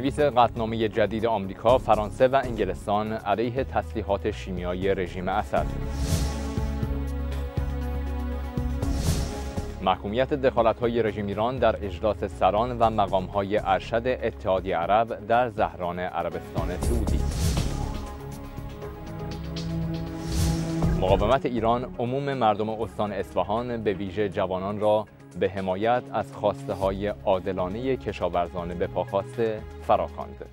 پیشنویس قطنامه جدید آمریکا، فرانسه و انگلستان علیه تسلیحات شیمیایی رژیم اسد. محکومیت دخالت‌های رژیم ایران در اجلاس سران و مقام‌های ارشد اتحادیه عرب در زهران عربستان سعودی. مقاومت ایران عموم مردم استان اصفهان به ویژه جوانان را به حمایت از خواسته های عادلانه کشاورزان به پاخواسته فراخواند.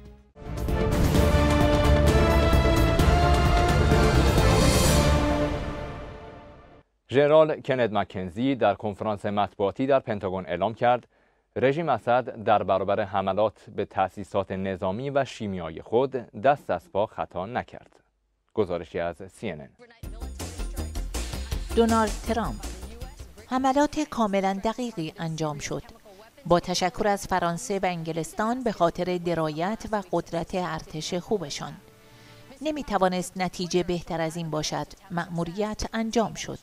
ژنرال کند مکنزی در کنفرانس مطبوعاتی در پنتاگون اعلام کرد رژیم اسد در برابر حملات به تأسیسات نظامی و شیمیایی خود دست از پا خطا نکرد. گزارشی از CNN دونالد ترامپ حملات کاملا دقیقی انجام شد. با تشکر از فرانسه و انگلستان به خاطر درایت و قدرت ارتش خوبشان. نمی توانست نتیجه بهتر از این باشد. مأموریت انجام شد.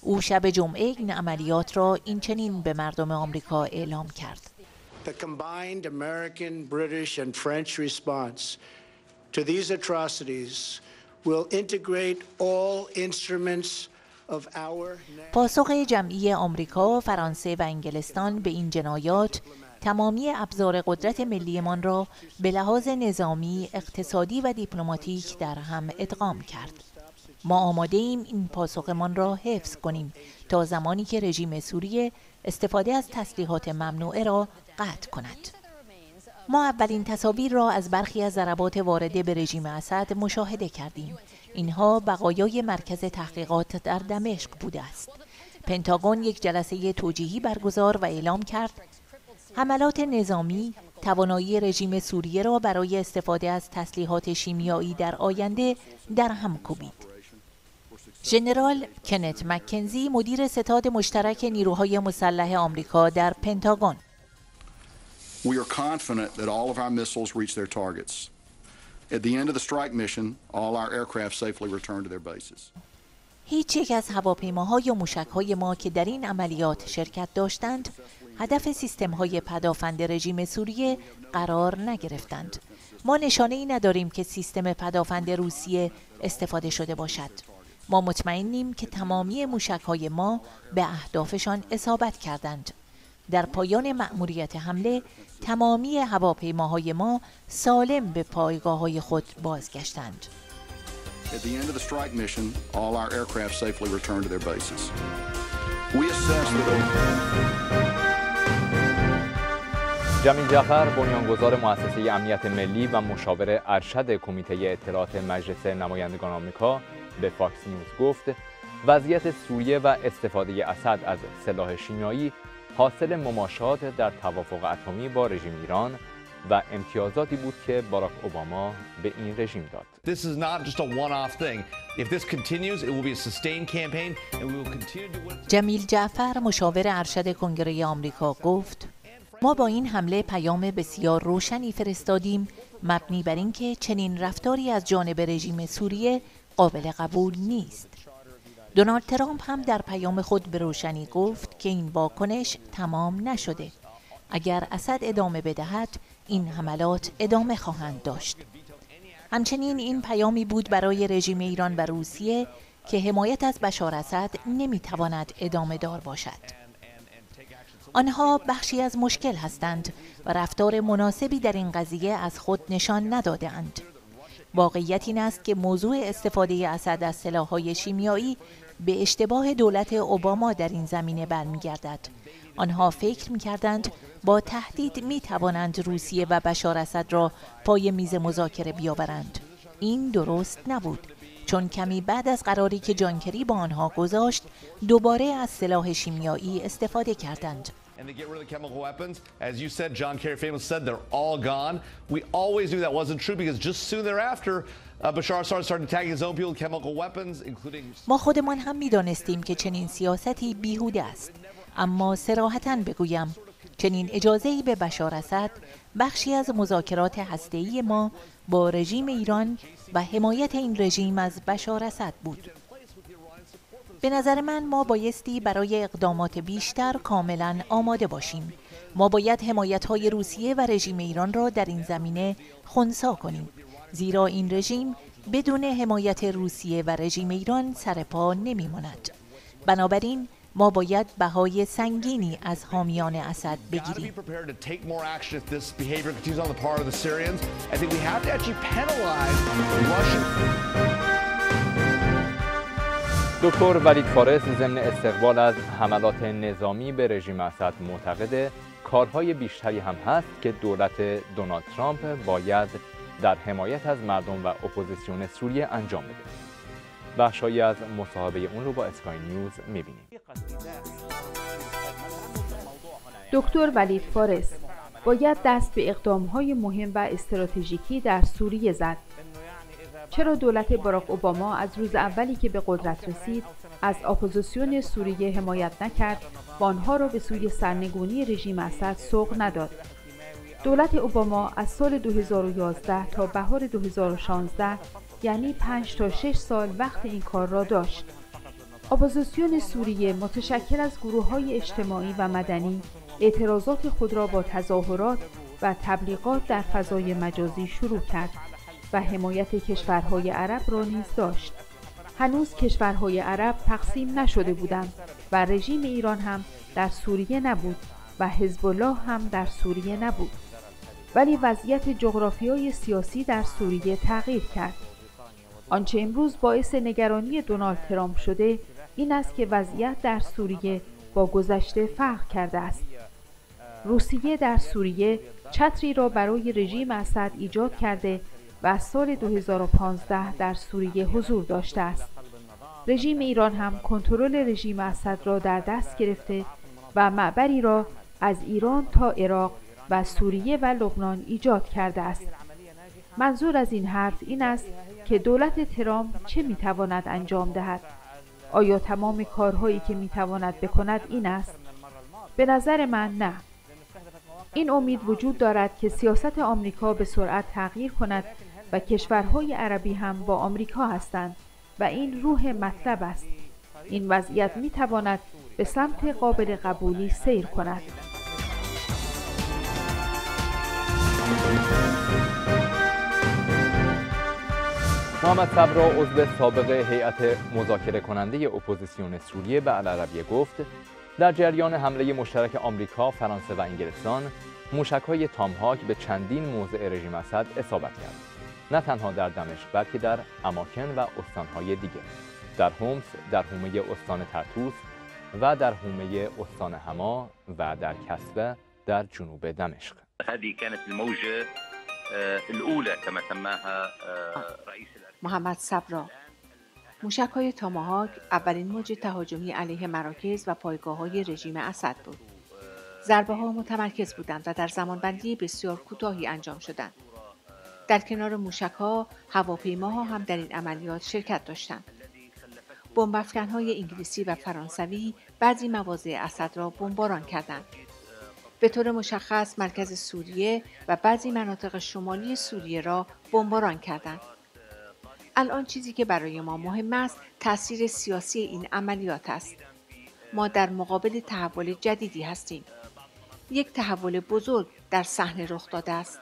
او شب جمعه این عملیات را این چنین به مردم آمریکا اعلام کرد. The combined American, British and French response to these atrocities will integrate all instruments پاسخ جمعی آمریکا، فرانسه و انگلستان به این جنایات تمامی ابزار قدرت ملیمان را به لحاظ نظامی، اقتصادی و دیپلماتیک در هم ادغام کرد. ما آماده ایم این پاسخمان را حفظ کنیم تا زمانی که رژیم سوریه استفاده از تسلیحات ممنوعه را قطع کند. ما اولین تصاویر را از برخی از ضربات وارده به رژیم اسد مشاهده کردیم. اینها بقایای مرکز تحقیقات در دمشق بوده است. پنتاگون یک جلسه توجیهی برگزار و اعلام کرد حملات نظامی توانایی رژیم سوریه را برای استفاده از تسلیحات شیمیایی در آینده در هم کوبید. ژنرال کنت مکنزی مدیر ستاد مشترک نیروهای مسلح آمریکا در پنتاگون. At the end of the strike mission, all our aircraft safely return to their bases. هیچ یک از هواپیماها یا موشکهای ما که در این عملیات شرکت داشتند هدف سیستم های پدافند رژیم سوریه قرار نگرفتند. ما نشانه ای نداریم که سیستم پدافند روسیه استفاده شده باشد. ما مطمئنیم که تمامی موشک های ما به اهدافشان اصابت کردند. در پایان مأموریت حمله تمامی هواپیماهای ما سالم به پایگاه های خود بازگشتند. At the end of the strike mission, all our aircraft safely returned to their bases. We that جمیل جعفر بنیانگذار مؤسسه امنیت ملی و مشاور ارشد کمیته اطلاعات مجلس نمایندگان آمریکا به فاکس نیوز گفت وضعیت سوریه و استفاده اسد از سلاح شیمیایی حاصل مماشات در توافق اتمی با رژیم ایران و امتیازاتی بود که باراک اوباما به این رژیم داد. This is not just a one-off thing. If this continues, it will be a sustained campaign and we will continue to win. جمیل جعفر مشاور ارشد کنگره آمریکا گفت ما با این حمله پیام بسیار روشنی فرستادیم مبنی بر اینکه چنین رفتاری از جانب رژیم سوریه قابل قبول نیست. دونالد ترامپ هم در پیام خود به روشنی گفت که این واکنش تمام نشده. اگر اسد ادامه بدهد این حملات ادامه خواهند داشت. همچنین این پیامی بود برای رژیم ایران و روسیه که حمایت از بشار اسد نمی‌تواند ادامه دار باشد. آنها بخشی از مشکل هستند و رفتار مناسبی در این قضیه از خود نشان ندادهاند. واقعیت این است که موضوع استفاده اسد از سلاح‌های شیمیایی به اشتباه دولت اوباما در این زمینه برمیگردد. آنها فکر می‌کردند با تهدید می توانند روسیه و بشار اسد را پای میز مذاکره بیاورند. این درست نبود. چون کمی بعد از قراری که جانکری با آنها گذاشت دوباره از سلاح شیمیایی استفاده کردند and to get rid of chemical weapons. As you said, John Kerry famously said, they're all gone. We always knew that wasn't true because just soon thereafter, uh, Bashar Assad started attacking his own people with chemical weapons, including... ما خودمان هم می‌دانستیم که چنین سیاستی بیهوده است. اما سراحتا بگویم چنین اجازه‌ای به بشار اسد بخشی از مذاکرات هسته‌ای ما با رژیم ایران و حمایت این رژیم از بشار اسد بود. به نظر من ما بایستی برای اقدامات بیشتر کاملا آماده باشیم. ما باید حمایت های روسیه و رژیم ایران را در این زمینه خونسا کنیم. زیرا این رژیم بدون حمایت روسیه و رژیم ایران سرپا نمیماند. بنابراین ما باید بهای سنگینی از حامیان اسد بگیریم. دکتر ولید فارس ضمن استقبال از حملات نظامی به رژیم اسد معتقد کارهای بیشتری هم هست که دولت دونالد ترامپ باید در حمایت از مردم و اپوزیسیون سوریه انجام بده. بخشهایی از مصاحبه اون رو با اسکای نیوز می‌بینیم. دکتر ولید فارس باید دست به اقدامهای مهم و استراتژیکی در سوریه زد چرا دولت باراک اوباما از روز اولی که به قدرت رسید از اپوزیسیون سوریه حمایت نکرد و آنها را به سوی سرنگونی رژیم اسد سوق نداد. دولت اوباما از سال 2011 تا بهار 2016 یعنی 5 تا 6 سال وقت این کار را داشت. اپوزیسیون سوریه متشکل از گروه های اجتماعی و مدنی اعتراضات خود را با تظاهرات و تبلیغات در فضای مجازی شروع کرد. و حمایت کشورهای عرب را نیز داشت. هنوز کشورهای عرب تقسیم نشده بودند و رژیم ایران هم در سوریه نبود و حزب الله هم در سوریه نبود. ولی وضعیت جغرافیای سیاسی در سوریه تغییر کرد. آنچه امروز باعث نگرانی دونالد ترامپ شده این است که وضعیت در سوریه با گذشته فرق کرده است. روسیه در سوریه چتری را برای رژیم اسد ایجاد کرده و از سال 2015 در سوریه حضور داشته است. رژیم ایران هم کنترل رژیم اسد را در دست گرفته و معبری را از ایران تا عراق و سوریه و لبنان ایجاد کرده است. منظور از این حرف این است که دولت ترامپ چه می‌تواند انجام دهد؟ آیا تمام کارهایی که می‌تواند بکند این است؟ به نظر من نه. این امید وجود دارد که سیاست آمریکا به سرعت تغییر کند و کشورهای عربی هم با آمریکا هستند و این روح مطلب است این وضعیت می تواند به سمت قابل قبولی سیر کند محمد صبرا عضو سابق هیئت مذاکره کننده اپوزیسیون سوریه به العربیه گفت در جریان حمله مشترک آمریکا، فرانسه و انگلستان موشک‌های تامهاک به چندین موضع رژیم اسد اصابت کرد. نه تنها در دمشق بلکه در اماکن و استانهای دیگر در هومس در حومه استان ترتوس و در حومه استان هما و در کسبه در جنوب دمشق هذه كانت الموجه الاولى كما سماها رئيس محمد صبرا موشک های تاماهاک اولین موج تهاجمی علیه مراکز و پایگاه های رژیم اسد بود. ضربه ها متمرکز بودند و در زمانبندی بسیار کوتاهی انجام شدند. در کنار موشک ها هواپیماها هم در این عملیات شرکت داشتند. بمب های انگلیسی و فرانسوی بعضی مواضع اسد را بمباران کردند. به طور مشخص مرکز سوریه و بعضی مناطق شمالی سوریه را بمباران کردند. الان چیزی که برای ما مهم است تاثیر سیاسی این عملیات است. ما در مقابل تحول جدیدی هستیم. یک تحول بزرگ در صحنه رخ داده است.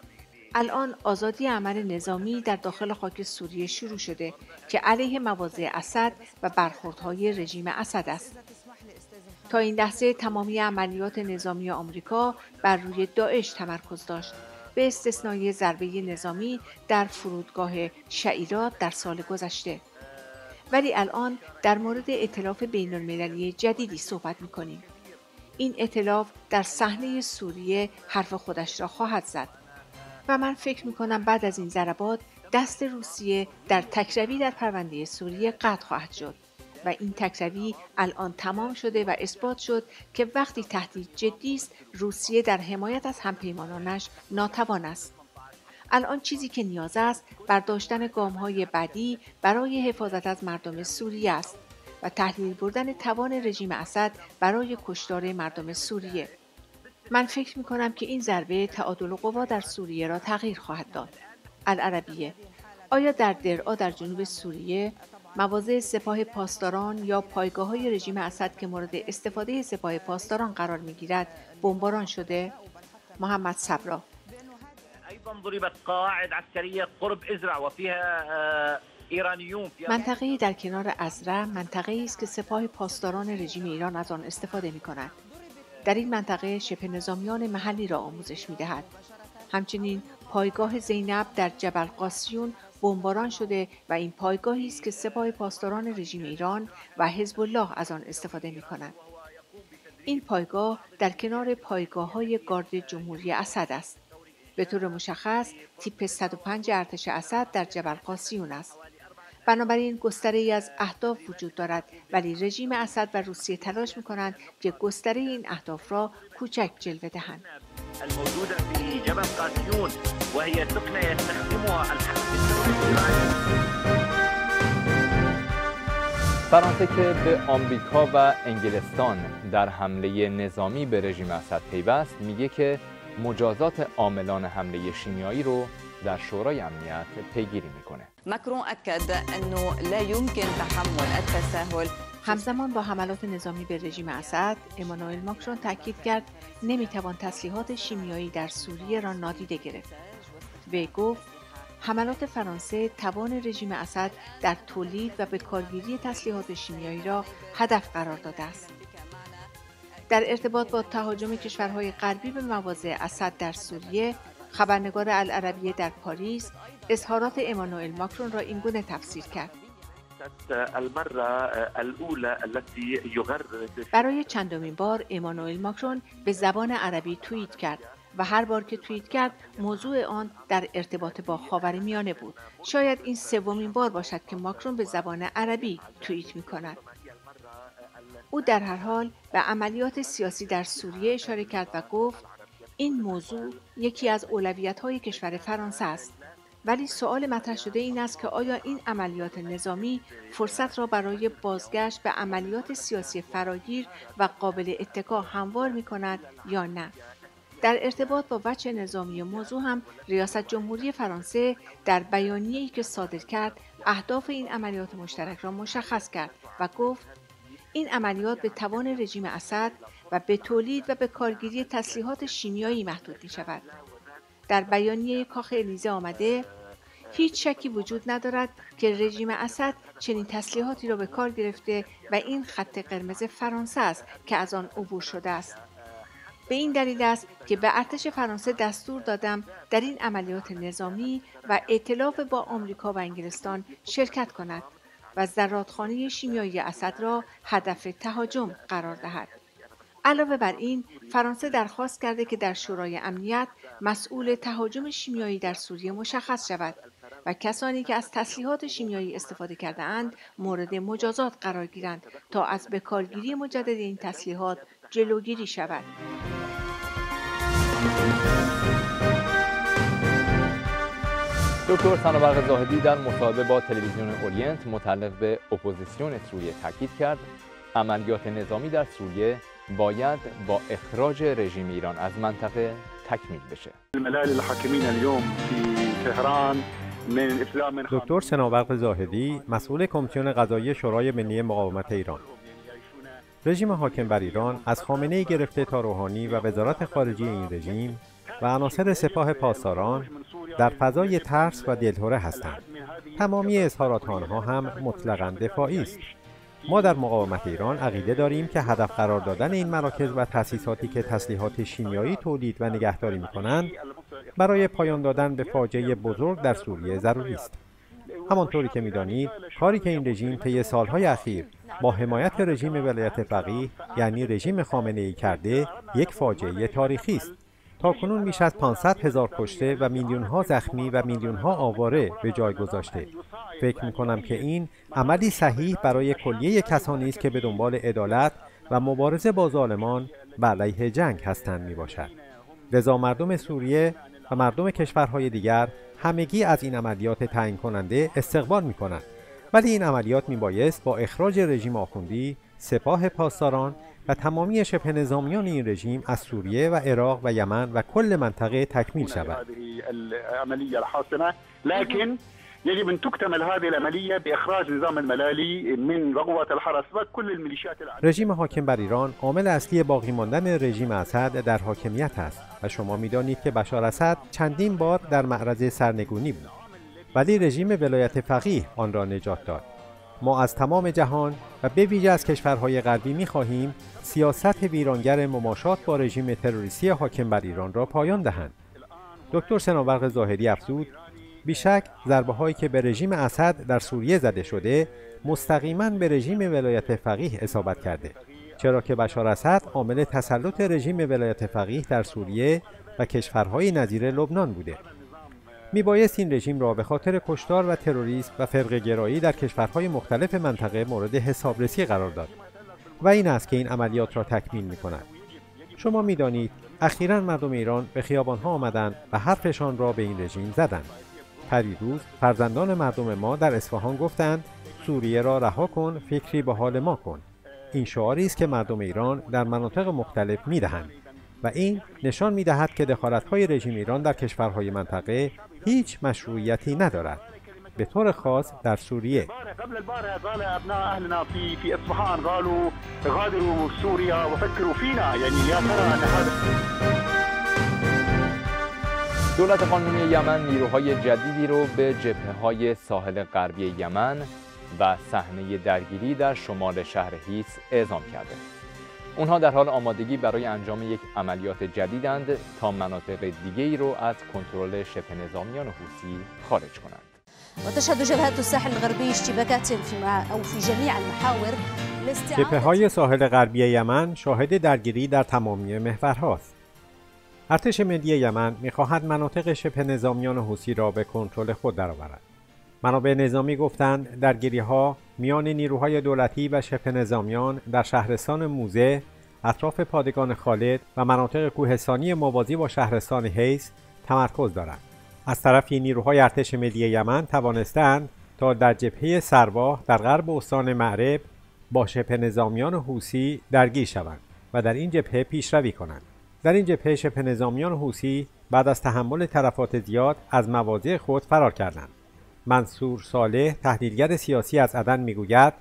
الان آزادی عمل نظامی در داخل خاک سوریه شروع شده که علیه مواضع اسد و برخوردهای رژیم اسد است. تا این لحظه تمامی عملیات نظامی آمریکا بر روی داعش تمرکز داشت به استثنای ضربه نظامی در فرودگاه شعیرات در سال گذشته. ولی الان در مورد اطلاف بین المللی جدیدی صحبت می کنیم. این اطلاف در صحنه سوریه حرف خودش را خواهد زد. و من فکر می‌کنم بعد از این ضربات دست روسیه در تکروی در پرونده سوریه قطع خواهد شد و این تکروی الان تمام شده و اثبات شد که وقتی تهدید جدی است روسیه در حمایت از همپیمانانش ناتوان است. الان چیزی که نیاز است برداشتن گام های بعدی برای حفاظت از مردم سوریه است و تحلیل بردن توان رژیم اسد برای کشتار مردم سوریه. من فکر می کنم که این ضربه تعادل قوا در سوریه را تغییر خواهد داد. العربیه آیا در درعا در جنوب سوریه مواضع سپاه پاسداران یا پایگاه های رژیم اسد که مورد استفاده سپاه پاسداران قرار می گیرد بمباران شده؟ محمد صبرا منطقه در کنار ازره منطقه است که سپاه پاسداران رژیم ایران از آن استفاده می کند. در این منطقه شبه نظامیان محلی را آموزش می دهد. همچنین پایگاه زینب در جبل قاسیون بمباران شده و این پایگاهی است که سپاه پاسداران رژیم ایران و حزب الله از آن استفاده می کند. این پایگاه در کنار پایگاه های گارد جمهوری اسد است. به طور مشخص تیپ 105 ارتش اسد در جبل قاسیون است. بنابراین گستره ای از اهداف وجود دارد ولی رژیم اسد و روسیه تلاش می کنند که گستره این اهداف را کوچک جلوه دهند. فرانسه که به آمریکا و انگلستان در حمله نظامی به رژیم اسد پیوست میگه که مجازات عاملان حمله شیمیایی رو در شورای امنیت پیگیری می‌کنه. مکرون اکد انه لا يمكن تحمل التساهل همزمان با حملات نظامی به رژیم اسد، امانوئل ماکرون تاکید کرد نمی‌توان تسلیحات شیمیایی در سوریه را نادیده گرفت. وی گفت حملات فرانسه توان رژیم اسد در تولید و به کارگیری تسلیحات شیمیایی را هدف قرار داده است. در ارتباط با تهاجم کشورهای غربی به مواضع اسد در سوریه، خبرنگار العربیه در پاریس اظهارات امانوئل ماکرون را اینگونه تفسیر کرد. برای چندمین بار امانوئل ماکرون به زبان عربی توییت کرد و هر بار که توییت کرد موضوع آن در ارتباط با خاورمیانه بود شاید این سومین بار باشد که ماکرون به زبان عربی توییت می کند او در هر حال به عملیات سیاسی در سوریه اشاره کرد و گفت این موضوع یکی از اولویت های کشور فرانسه است. ولی سوال مطرح شده این است که آیا این عملیات نظامی فرصت را برای بازگشت به عملیات سیاسی فراگیر و قابل اتکا هموار می کند یا نه؟ در ارتباط با وجه نظامی موضوع هم ریاست جمهوری فرانسه در بیانیه‌ای که صادر کرد اهداف این عملیات مشترک را مشخص کرد و گفت این عملیات به توان رژیم اسد و به تولید و به کارگیری تسلیحات شیمیایی محدود می شود. در بیانیه کاخ الیزه آمده هیچ شکی وجود ندارد که رژیم اسد چنین تسلیحاتی را به کار گرفته و این خط قرمز فرانسه است که از آن عبور شده است. به این دلیل است که به ارتش فرانسه دستور دادم در این عملیات نظامی و ائتلاف با آمریکا و انگلستان شرکت کند و زرادخانه شیمیایی اسد را هدف تهاجم قرار دهد. علاوه بر این فرانسه درخواست کرده که در شورای امنیت مسئول تهاجم شیمیایی در سوریه مشخص شود و کسانی که از تسلیحات شیمیایی استفاده کرده اند مورد مجازات قرار گیرند تا از بکارگیری مجدد این تسلیحات جلوگیری شود. دکتر سنابرق زاهدی در مصاحبه با تلویزیون اورینت متعلق به اپوزیسیون سوریه تاکید کرد عملیات نظامی در سوریه باید با اخراج رژیم ایران از منطقه تکمیل بشه. دکتر سنابرق زاهدی مسئول کمیسیون قضایی شورای ملی مقاومت ایران. رژیم حاکم بر ایران از خامنه ای گرفته تا روحانی و وزارت خارجه این رژیم و عناصر سپاه پاسداران در فضای ترس و دلهوره هستند. تمامی اظهارات آنها هم مطلقا دفاعی است. ما در مقاومت ایران عقیده داریم که هدف قرار دادن این مراکز و تأسیساتی که تسلیحات شیمیایی تولید و نگهداری می‌کنند برای پایان دادن به فاجعه بزرگ در سوریه ضروری است. همانطوری که می‌دانید کاری که این رژیم طی سالهای اخیر با حمایت رژیم ولایت فقیه یعنی رژیم خامنه ای کرده یک فاجعه تاریخی است. تا کنون بیش از 500 هزار کشته و میلیون ها زخمی و میلیون ها آواره به جای گذاشته. فکر می کنم که این عملی صحیح برای کلیه کسانی است که به دنبال عدالت و مبارزه با ظالمان و علیه جنگ هستند می باشد لذا مردم سوریه و مردم کشورهای دیگر همگی از این عملیات تعیین کننده استقبال می کنند ولی این عملیات می بایست با اخراج رژیم آخوندی سپاه پاسداران و تمامی شبه نظامیان این رژیم از سوریه و عراق و یمن و کل منطقه تکمیل شود. يجب ان تكتمل هذه العمليه باخراج نظام الملالي من رغوه الحرس و كل الميلیشیات رژیم حاکم بر ایران عامل اصلی باقی ماندن رژیم اسد در حاکمیت است و شما می‌دانید که بشار اسد چندین بار در معرض سرنگونی بود. ولی رژیم ولایت فقیه آن را نجات داد. ما از تمام جهان و به ویژه از کشورهای غربی می‌خواهیم سیاست ویرانگر مماشات با رژیم تروریستی حاکم بر ایران را پایان دهند. دکتر سناورق ظاهری افزود بیشک ضربه هایی که به رژیم اسد در سوریه زده شده مستقیما به رژیم ولایت فقیه اصابت کرده. چرا که بشار اسد عامل تسلط رژیم ولایت فقیه در سوریه و کشورهای نظیر لبنان بوده. میبایست این رژیم را به خاطر کشتار و تروریسم و فرق گرایی در کشورهای مختلف منطقه مورد حسابرسی قرار داد و این است که این عملیات را تکمیل می کند. شما می‌دانید اخیرا مردم ایران به خیابانها آمدند و حرفشان را به این رژیم زدند پریروز فرزندان مردم ما در اصفهان گفتند سوریه را رها کن فکری به حال ما کن این شعاری است که مردم ایران در مناطق مختلف می‌دهند و این نشان می‌دهد که دخالت‌های رژیم ایران در کشورهای منطقه هیچ مشروعیتی ندارد. به طور خاص در سوریه. قبل البارحه قال ابناء اهلنا في في اصفهان قالوا غادروا سوريا وفكروا فينا. يعني يا ترى ان هذا دولت قانونی یمن نیروهای جدیدی رو به جبهه های ساحل غربی یمن و صحنه درگیری در شمال شهر هیس اعزام کرده. اونها در حال آمادگی برای انجام یک عملیات جدیدند تا مناطق دیگه ای رو از کنترل شبه نظامیان حوسی خارج کنند. وتشهد جبهات الساحل الغربي اشتباكات في او في جميع المحاور جبهه های ساحل غربی یمن شاهد درگیری در تمامی محورهاست. ارتش ملی یمن می‌خواهد مناطق شبه نظامیان حوسی را به کنترل خود درآورد. منابع نظامی گفتند درگیری ها میان نیروهای دولتی و شبه نظامیان در شهرستان موزه، اطراف پادگان خالد و مناطق کوهستانی موازی با شهرستان هیس تمرکز دارند. از طرفی نیروهای ارتش ملی یمن توانستند تا در جبهه سرباه در غرب استان معرب با شبه نظامیان حوسی درگیر شوند و در این جبهه پیشروی کنند. در این جبهه شبه نظامیان حوسی بعد از تحمل طرفات زیاد از مواضع خود فرار کردند. منصور صالح تحلیلگر سیاسی از عدن می‌گوید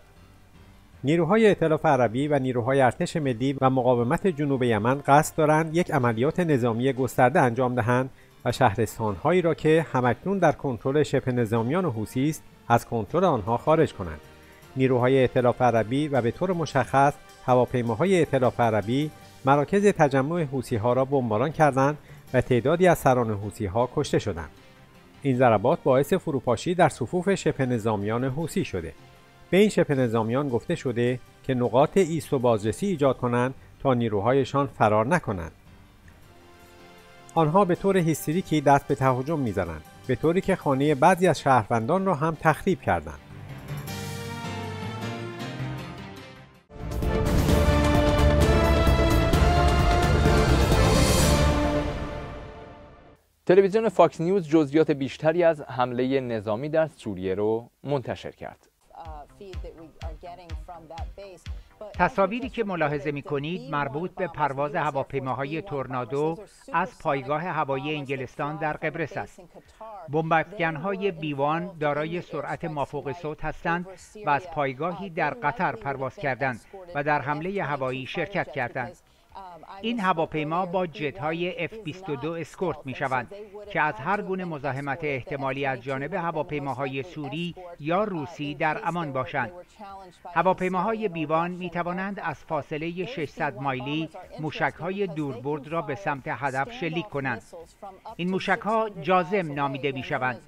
نیروهای ائتلاف عربی و نیروهای ارتش ملی و مقاومت جنوب یمن قصد دارند یک عملیات نظامی گسترده انجام دهند و شهرستانهایی را که همکنون در کنترل شبه نظامیان حوسی است از کنترل آنها خارج کنند. نیروهای ائتلاف عربی و به طور مشخص هواپیماهای ائتلاف عربی مراکز تجمع حوسی ها را بمباران کردند و تعدادی از سران حوسی ها کشته شدند. این ضربات باعث فروپاشی در صفوف شبه نظامیان حوسی شده. به این شبه نظامیان گفته شده که نقاط ایست و بازرسی ایجاد کنند تا نیروهایشان فرار نکنند. آنها به طور هیستریکی دست به تهاجم می‌زنند به طوری که خانه بعضی از شهروندان را هم تخریب کردند. تلویزیون فاکس نیوز جزئیات بیشتری از حمله نظامی در سوریه رو منتشر کرد. تصاویری که ملاحظه می کنید مربوط به پرواز هواپیماهای تورنادو از پایگاه هوایی انگلستان در قبرس است. های بیوان دارای سرعت مافوق صوت هستند و از پایگاهی در قطر پرواز کردند و در حمله هوایی شرکت کردند. این هواپیما با جت های F-22 اسکورت می شوند که از هر گونه مزاحمت احتمالی از جانب هواپیماهای سوری یا روسی در امان باشند. هواپیماهای بیوان می توانند از فاصله 600 مایلی موشک های دوربرد را به سمت هدف شلیک کنند. این موشک ها جازم نامیده می شوند.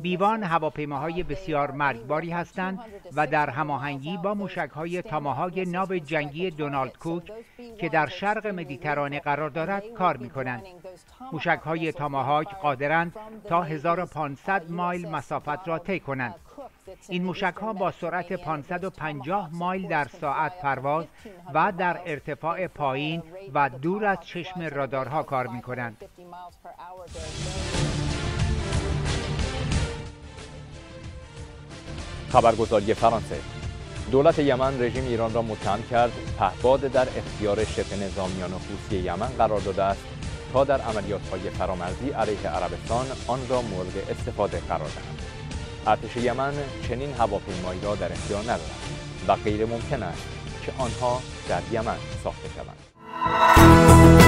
بیوان هواپیماهای بسیار مرگباری هستند و در هماهنگی با موشک های تاماهای ناو جنگی دونالد کوک که در شرق مدیترانه قرار دارد کار می کنند. موشک های تاماهاک قادرند تا 1500 مایل مسافت را طی کنند. این موشک ها با سرعت 550 مایل در ساعت پرواز و در ارتفاع پایین و دور از چشم رادارها کار می کنند. خبرگزاری فرانسه دولت یمن رژیم ایران را متهم کرد پهباد در اختیار شبه نظامیان حوثی یمن قرار داده است تا در عملیات های فرامرزی علیه عربستان آن را مورد استفاده قرار دهند ارتش یمن چنین هواپیمایی را در اختیار ندارد و غیر ممکن است که آنها در یمن ساخته شوند.